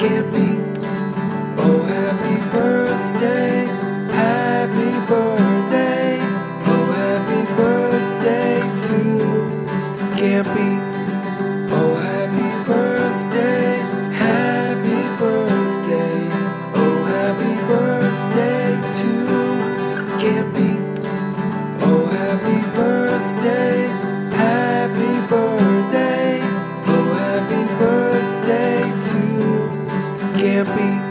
Gampy. Oh, happy birthday, happy birthday, oh, happy birthday to Gampy. Oh, happy birthday, happy birthday, oh, happy birthday to Gibby. Oh, happy birthday, happy birthday, oh, happy birthday to can't be